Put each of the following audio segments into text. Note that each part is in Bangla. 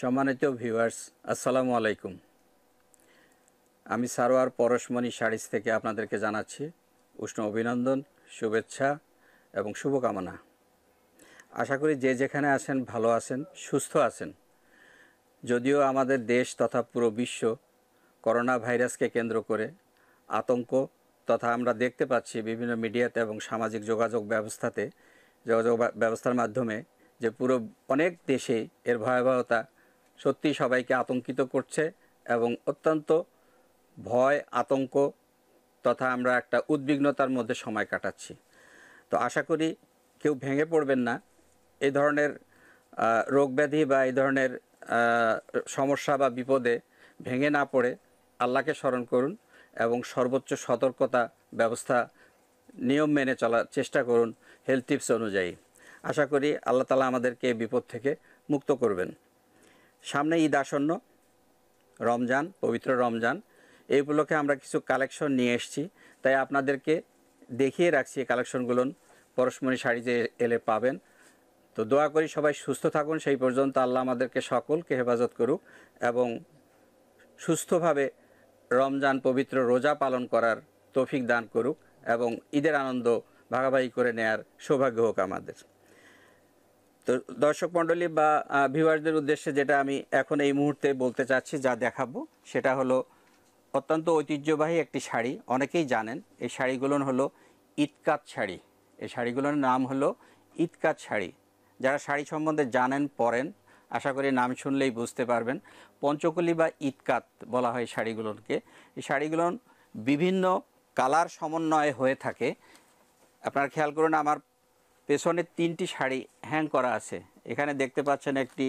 সম্মানিত ভিউয়ার্স আসসালামু আলাইকুম। আমি সারোয়ার পরশমণি শাড়িজ থেকে আপনাদেরকে জানাচ্ছি উষ্ণ অভিনন্দন, শুভেচ্ছা এবং শুভকামনা। আশা করি যে যেখানে আছেন, ভালো আছেন, সুস্থ আছেন। যদিও আমাদের দেশ তথা পুরো বিশ্ব করোনা ভাইরাসকে কেন্দ্র করে আতঙ্ক তথা আমরা দেখতে পাচ্ছি বিভিন্ন মিডিয়াতে এবং সামাজিক যোগাযোগ ব্যবস্থাতে, যোগাযোগ ব্যবস্থার মাধ্যমে যে পুরো অনেক দেশেই এর ভয়াবহতা সত্যি সবাইকে আতঙ্কিত করছে এবং অত্যন্ত ভয় আতঙ্ক তথা আমরা একটা উদ্বিগ্নতার মধ্যে সময় কাটাচ্ছি। তো আশা করি কেউ ভেঙে পড়বেন না। এই ধরনের আহ, রোগ ব্যাধি বা এই ধরনের সমস্যা বা বিপদে ভেঙে না পড়ে আল্লাহকে স্মরণ করুন এবং সর্বোচ্চ সতর্কতা ব্যবস্থা নিয়ম মেনে চলার চেষ্টা করুন হেলথ টিপস অনুযায়ী। আশা করি আল্লাহ তালা আমাদেরকে এই বিপদ থেকে মুক্ত করবেন। সামনে ঈদ আসন্ন, রমজান, পবিত্র রমজান। এই উপলক্ষে আমরা কিছু কালেকশন নিয়ে এসেছি। তাই আপনাদেরকে দেখিয়ে রাখছি এই কালেকশনগুলো। পরশমণি শাড়িতে এলে পাবেন। তো দোয়া করি সবাই সুস্থ থাকুন। সেই পর্যন্ত আল্লাহ আমাদেরকে সকলকে হেফাজত করুক এবং সুস্থভাবে রমজান পবিত্র রোজা পালন করার তৌফিক দান করুক এবং ঈদের আনন্দ ভাগাভাগি করে নেয়ার সৌভাগ্য হোক আমাদের। তো দর্শক মণ্ডলী বা ভিউয়ারদের উদ্দেশ্যে যেটা আমি এখন এই মুহূর্তে বলতে চাচ্ছি, যা দেখাবো, সেটা হলো অত্যন্ত ঐতিহ্যবাহী একটি শাড়ি। অনেকেই জানেন, এই শাড়িগুলো হলো ইতকাত শাড়ি। এই শাড়িগুলোর নাম হলো ইতকাত শাড়ি। যারা শাড়ি সম্বন্ধে জানেন পরেন আশা করি নাম শুনলেই বুঝতে পারবেন। পঞ্চকলি বা ইতকাত বলা হয় শাড়িগুলোকে। এই শাড়িগুলো বিভিন্ন কালার সমন্বয়ে হয়ে থাকে। আপনারা খেয়াল করুন, আমার পেছনে তিনটি শাড়ি হ্যাং করা আছে। এখানে দেখতে পাচ্ছেন একটি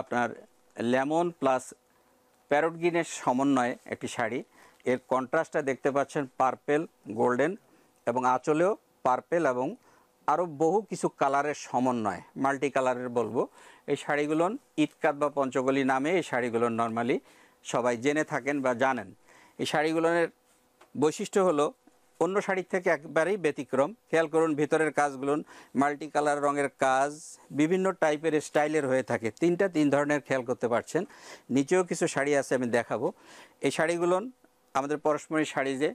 আপনার লেমন প্লাস প্যারট গ্রিনের সমন্বয়ে একটি শাড়ি। এর কন্ট্রাস্টটা দেখতে পাচ্ছেন পার্পেল গোল্ডেন এবং আঁচলেও পার্পেল এবং আরও বহু কিছু কালারের সমন্বয় মাল্টি কালারের বলব। এই শাড়িগুলো ইতকাত বা পঞ্চগলি নামে এই শাড়িগুলো নর্মালি সবাই জেনে থাকেন বা জানেন। এই শাড়িগুলোর বৈশিষ্ট্য হলো অন্য শাড়ির থেকে একবারেই ব্যতিক্রম। খেয়াল করুন, ভিতরের কাজগুলো মাল্টি কালার রঙের কাজ, বিভিন্ন টাইপের স্টাইলের হয়ে থাকে। তিনটা তিন ধরনের খেয়াল করতে পারছেন। নিচেও কিছু শাড়ি আছে, আমি দেখাবো। এই শাড়িগুলো আমাদের পরস্পরী শাড়ি যে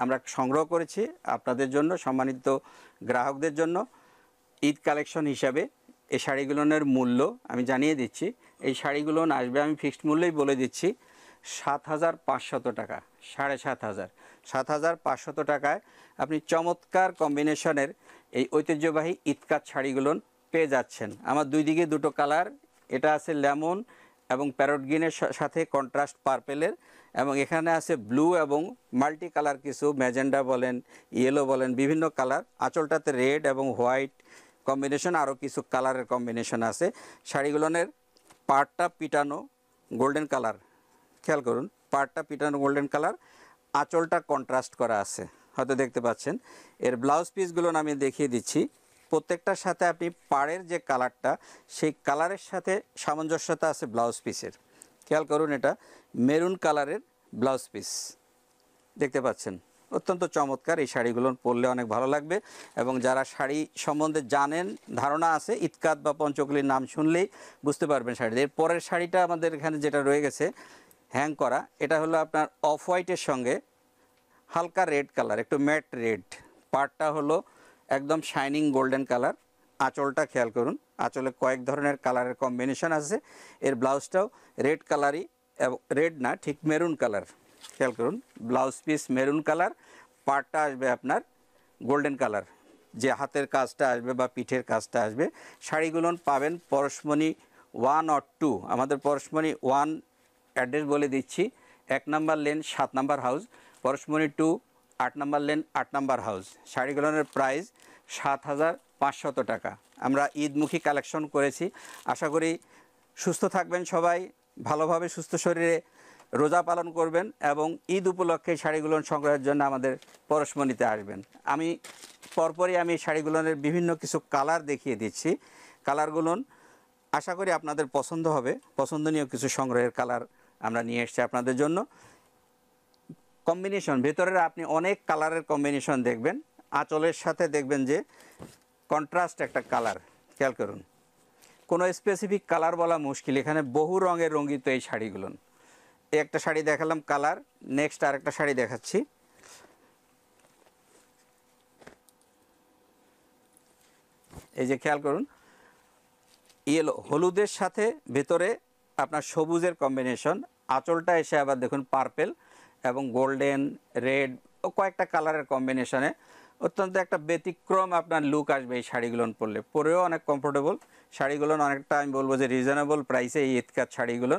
আমরা সংগ্রহ করেছি আপনাদের জন্য, সম্মানিত গ্রাহকদের জন্য, ঈদ কালেকশন হিসাবে এই শাড়িগুলোর মূল্য আমি জানিয়ে দিচ্ছি। এই শাড়িগুলো আসবে, আমি ফিক্সড মূল্যেই বলে দিচ্ছি, সাত হাজার পাঁচশত টাকা, সাড়ে সাত হাজার। সাত হাজার পাঁচশত টাকায় আপনি চমৎকার কম্বিনেশনের এই ঐতিহ্যবাহী ইতকাত শাড়িগুলো পেয়ে যাচ্ছেন। আমার দুই দিকে দুটো কালার, এটা আছে লেমন এবং প্যারট গ্রিনের সাথে কন্ট্রাস্ট পার্পেলের এবং এখানে আছে ব্লু এবং মাল্টি কালার কিছু, ম্যাজেন্ডা বলেন, ইয়েলো বলেন, বিভিন্ন কালার। আঁচলটাতে রেড এবং হোয়াইট কম্বিনেশন, আরও কিছু কালারের কম্বিনেশন আছে। শাড়িগুলোনের পাড়টা পিটানো গোল্ডেন কালার। খেয়াল করুন পাড়টা পিটানো গোল্ডেন কালার আঁচলটা কন্ট্রাস্ট করা আছে। হয়তো দেখতে পাচ্ছেন। এর ব্লাউজ পিসগুলো আমি দেখিয়ে দিচ্ছি। প্রত্যেকটার সাথে আপনি পাড়ের যে কালারটা সেই কালারের সাথে সামঞ্জস্যতা আছে ব্লাউজ পিসের খেয়াল করুন এটা মেরুন কালারের ব্লাউজ পিস দেখতে পাচ্ছেন? অত্যন্ত চমৎকার। এই শাড়িগুলো পরলে অনেক ভালো লাগবে এবং যারা শাড়ি সম্বন্ধে জানেন, ধারণা আছে, ইতকাত বা পঞ্চকলির নাম শুনলেই বুঝতে পারবেন শাড়ি এর পরের শাড়িটা আমাদের এখানে যেটা রয়ে গেছে হ্যাং করা। এটা হলো আপনার অফ হোয়াইটের সঙ্গে হালকা রেড কালার একটু ম্যাট রেড পার্টটা হলো একদম শাইনিং গোল্ডেন কালার আঁচলটা খেয়াল করুন, আঁচলে কয়েক ধরনের কালারের কম্বিনেশন আছে। এর ব্লাউজটাও রেড কালারই রেড না, ঠিক মেরুন কালার খেয়াল করুন ব্লাউজ পিস মেরুন কালার পার্টটা আসবে আপনার গোল্ডেন কালার যে হাতের কাজটা আসবে বা পিঠের কাজটা আসবে, শাড়িগুলো পাবেন পরশমণি ওয়ান অর টু আমাদের পরশমণি ওয়ান অ্যাড্রেস বলে দিচ্ছি। এক নাম্বার লেন, সাত নাম্বার হাউস। পরশমণি টু, আট নাম্বার লেন, আট নাম্বার হাউস। শাড়িগুলোর প্রাইস সাত হাজার পাঁচশত টাকা। আমরা ঈদমুখী কালেকশন করেছি। আশা করি সুস্থ থাকবেন সবাই, ভালোভাবে সুস্থ শরীরে রোজা পালন করবেন এবং ঈদ উপলক্ষে শাড়িগুলো সংগ্রহের জন্য আমাদের পরশমণিতে আসবেন। আমি, পরপরই আমি শাড়িগুলোর বিভিন্ন কিছু কালার দেখিয়ে দিচ্ছি। কালারগুলো আশা করি আপনাদের পছন্দ হবে। পছন্দনীয় কিছু সংগ্রহের কালার আমরা নিয়ে এসেছি আপনাদের জন্য। কম্বিনেশন ভেতরের আপনি অনেক কালারের কম্বিনেশন দেখবেন। আঁচলের সাথে দেখবেন যে কন্ট্রাস্ট একটা কালার খেয়াল করুন। কোনো স্পেসিফিক কালার বলা মুশকিল, এখানে বহু রঙের রঙিত এই শাড়িগুলো। একটা শাড়ি দেখালাম কালার নেক্সট আর একটা শাড়ি দেখাচ্ছি। এই যে খেয়াল করুন ইয়েলো হলুদের সাথে ভেতরে আপনার সবুজের কম্বিনেশন আঁচলটা এসে আবার দেখুন পার্পেল এবং গোল্ডেন রেড ও কয়েকটা কালারের কম্বিনেশনে অত্যন্ত একটা ব্যতিক্রম আপনার লুক আসবে এই শাড়িগুলো পরলে। পরেও অনেক কমফোর্টেবল শাড়িগুলো অনেকটা আমি বলব যে রিজনেবল প্রাইসে এই ঈদকার শাড়িগুলো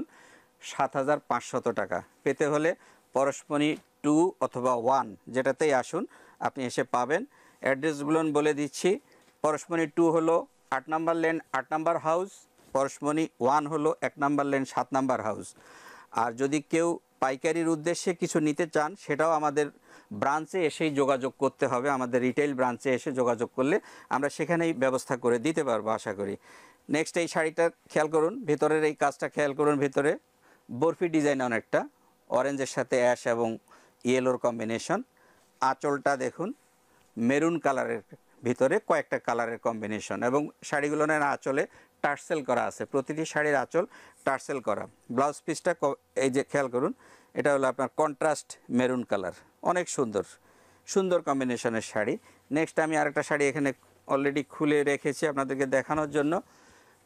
সাত হাজার পাঁচশত টাকা। পেতে হলে পরশমণি টু অথবা ওয়ান যেটাতেই আসুন, আপনি এসে পাবেন। অ্যাড্রেসগুলো বলে দিচ্ছি। পরশমণি টু হলো আট নাম্বার লেন আট নাম্বার হাউস পরশমণি ওয়ান হলো এক নাম্বার লেন, সাত নাম্বার হাউস। আর যদি কেউ পাইকারির উদ্দেশ্যে কিছু নিতে চান, সেটাও আমাদের ব্রাঞ্চে এসেই যোগাযোগ করতে হবে। আমাদের রিটেল ব্রাঞ্চে এসে যোগাযোগ করলে আমরা সেখানেই ব্যবস্থা করে দিতে পারব, আশা করি। নেক্সট এই শাড়িটা খেয়াল করুন, ভেতরের এই কাজটা খেয়াল করুন ভেতরে। বরফি ডিজাইন অনেকটা অরেঞ্জের সাথে অ্যাশ এবং ইয়েলোর কম্বিনেশন। আঁচলটা দেখুন, মেরুন কালারের ভিতরে কয়েকটা কালারের কম্বিনেশন এবং শাড়িগুলোর আঁচলে টার্সেল করা আছে। প্রতিটি শাড়ির আঁচল টার্সেল করা। ব্লাউজ পিসটা এই যে খেয়াল করুন, এটা হলো আপনার কন্ট্রাস্ট মেরুন কালার অনেক সুন্দর সুন্দর কম্বিনেশনের শাড়ি। নেক্সট আমি আরেকটা শাড়ি এখানে অলরেডি খুলে রেখেছি আপনাদেরকে দেখানোর জন্য।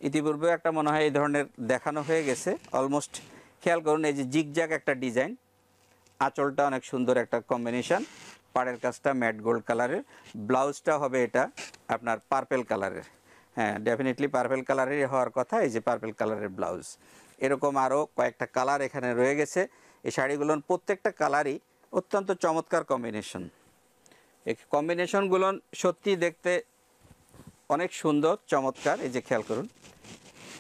ইতিপূর্বে একটা মনে হয় এই ধরনের দেখানো হয়ে গেছে। অলমোস্ট খেয়াল করুন, এই যে জিগজ্যাগ একটা ডিজাইন আঁচলটা অনেক সুন্দর একটা কম্বিনেশন পাড়ের কাজটা ম্যাট গোল্ড কালারের ব্লাউজটা হবে এটা আপনার পার্পেল কালারের হ্যাঁ ডেফিনেটলি পার্পেল কালারের হওয়ার কথা, এই যে পার্পেল কালারের ব্লাউজ এরকম আরও কয়েকটা কালার এখানে রয়ে গেছে। এই শাড়িগুলোর প্রত্যেকটা কালারই অত্যন্ত চমৎকার কম্বিনেশন এই কম্বিনেশনগুলো সত্যি দেখতে অনেক সুন্দর, চমৎকার। এই যে খেয়াল করুন,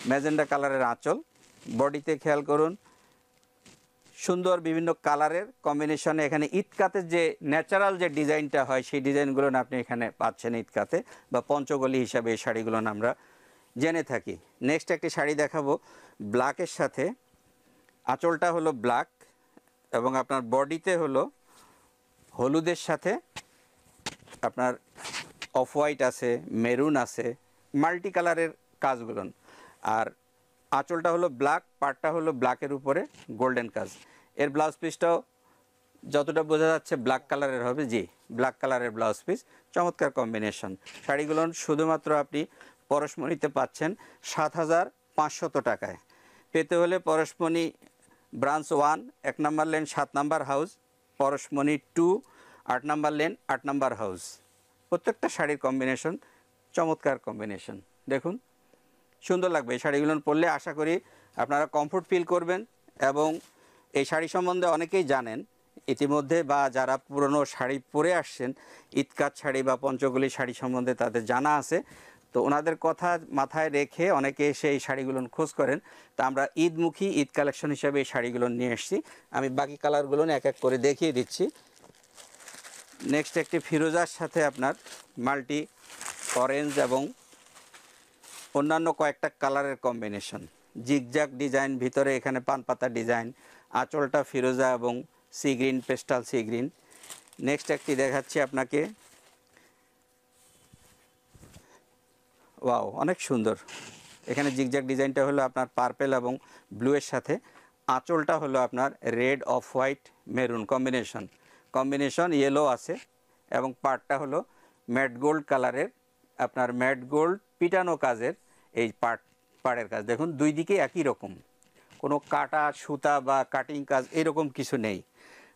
ম্যাজেন্ডা কালারের আঁচল। বডিতে খেয়াল করুন সুন্দর বিভিন্ন কালারের কম্বিনেশনে এখানে ইটকাতের যে ন্যাচারাল যে ডিজাইনটা হয়, সেই ডিজাইনগুলো আপনি এখানে পাচ্ছেন ইটকাতে বা পঞ্চগলি হিসাবে এই শাড়িগুলো আমরা জেনে থাকি। নেক্সট একটি শাড়ি দেখাবো ব্ল্যাকের সাথে। আঁচলটা হলো ব্ল্যাক এবং আপনার বডিতে হলো হলুদের সাথে আপনার অফ হোয়াইট আছে মেরুন আছে মাল্টি কালারের কাজগুলো। আর আঁচলটা হলো ব্ল্যাক, পাটটা হলো ব্ল্যাকের উপরে, গোল্ডেন কাজ। এর ব্লাউজ পিসটাও যতটা বোঝা যাচ্ছে ব্ল্যাক কালারের হবে, জি, ব্ল্যাক কালারের ব্লাউজ পিস, চমৎকার কম্বিনেশন। শাড়িগুলো শুধুমাত্র আপনি পরশমণিতে পাচ্ছেন সাত হাজার পাঁচশত টাকায়। পেতে হলে পরশমণি ব্রাঞ্চ ওয়ান, এক নম্বর লেন সাত নাম্বার হাউস, পরশমণি টু, আট নাম্বার লেন আট নাম্বার হাউস। প্রত্যেকটা শাড়ির কম্বিনেশন, চমৎকার কম্বিনেশন। দেখুন সুন্দর লাগবে। এই শাড়িগুলো পরলে আশা করি আপনারা কমফোর্ট ফিল করবেন এবং এই শাড়ি সম্বন্ধে অনেকেই জানেন। ইতিমধ্যে বা যারা পুরনো শাড়ি পরে আসছেন ঈদকাত শাড়ি বা পঞ্চগলি শাড়ি সম্বন্ধে তাদের জানা আছে। তো ওনাদের কথা মাথায় রেখে অনেকে এসে এই শাড়িগুলো খোঁজ করেন। তা আমরা ঈদমুখী, ঈদ কালেকশন হিসাবে এই শাড়িগুলো নিয়ে এসেছি। আমি বাকি কালারগুলো এক এক করে দেখিয়ে দিচ্ছি। নেক্সট একটি ফিরোজার সাথে আপনার মাল্টি অরেঞ্জ এবং অন্যান্য কয়েকটা কালারের কম্বিনেশন জিগজাগ ডিজাইন ভিতরে এখানে পান পাতা ডিজাইন আঁচলটা ফিরোজা এবং sea green pastel sea green next একটি দেখাচ্ছি আপনাকে। ওয়াও অনেক সুন্দর। এখানে জিগজাগ ডিজাইনটা হলো আপনার পার্পেল এবং ব্লুয়ের সাথে। আঁচলটা হলো আপনার red off white maroon combination combination yellow আছে এবং পার্টটা হলো ম্যাট গোল্ড কালারের আপনার ম্যাট গোল্ড পিটানো কাজের এই পার্ট পাড়ের কাজ। দেখুন, দুই দিকে একই রকম। কোনো কাটা সুতা বা কাটিং কাজ এরকম কিছু নেই।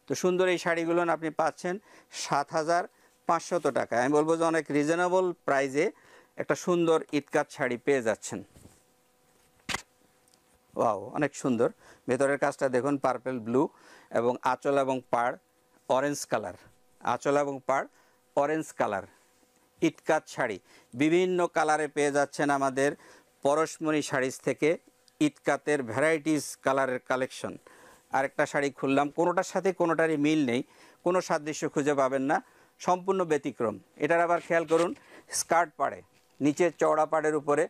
তো সুন্দর এই শাড়িগুলো আপনি পাচ্ছেন সাত হাজার পাঁচশত টাকা। আমি বলব যে অনেক রিজনেবল প্রাইজে একটা সুন্দর ইতকাত শাড়ি পেয়ে যাচ্ছেন। ওয়াও, অনেক সুন্দর। ভেতরের কাজটা দেখুন পার্পেল ব্লু এবং আঁচল এবং পাড় অরেঞ্জ কালার আঁচল এবং পাড় অরেঞ্জ কালার ইটকাত শাড়ি। বিভিন্ন কালারে পেয়ে যাচ্ছেন আমাদের পরশমণি শাড়িজ থেকে ইটকাতের ভ্যারাইটিস কালারের কালেকশন। আরেকটা শাড়ি খুললাম, কোনোটার সাথে কোনোটারই মিল নেই, কোনো সাদৃশ্য খুঁজে পাবেন না, সম্পূর্ণ ব্যতিক্রম। এটার আবার খেয়াল করুন, স্কার্ট পাড়ে নিচের চওড়া পাড়ের উপরে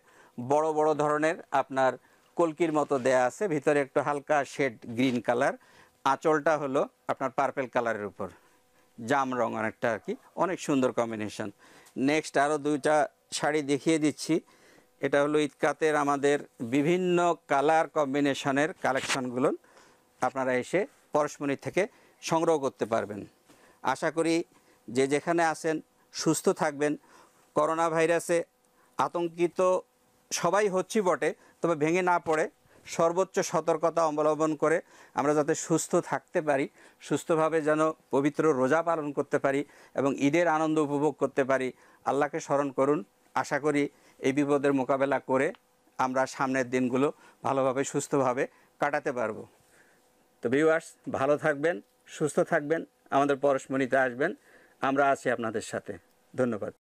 বড় বড় ধরনের আপনার কলকির মতো দেয়া আছে, ভিতরে একটু হালকা শেড গ্রিন কালার। আঁচলটা হলো আপনার পার্পেল কালারের উপর। জাম রং অনেকটা আর কি, অনেক সুন্দর কম্বিনেশন। নেক্সট আরও দুইটা শাড়ি দেখিয়ে দিচ্ছি। এটা হলো ইতকাতের আমাদের বিভিন্ন কালার কম্বিনেশনের কালেকশনগুলো আপনারা এসে পরশমণি থেকে সংগ্রহ করতে পারবেন। আশা করি যে যেখানে আছেন সুস্থ থাকবেন। করোনা ভাইরাসে আতঙ্কিত সবাই হচ্ছি বটে, তবে ভেঙে না পড়ে। সর্বোচ্চ সতর্কতা অবলম্বন করে আমরা যাতে সুস্থ থাকতে পারি, সুস্থভাবে যেন পবিত্র রোজা পালন করতে পারি এবং ঈদের আনন্দ উপভোগ করতে পারি, আল্লাহকে স্মরণ করুন। আশা করি এই বিপদের মোকাবেলা করে আমরা সামনের দিনগুলো ভালোভাবে, সুস্থভাবে কাটাতে পারব। তো ভিউয়ার্স ভালো থাকবেন, সুস্থ থাকবেন, আমাদের পরশমণিতে আসবেন। আমরা আছি আপনাদের সাথে। ধন্যবাদ।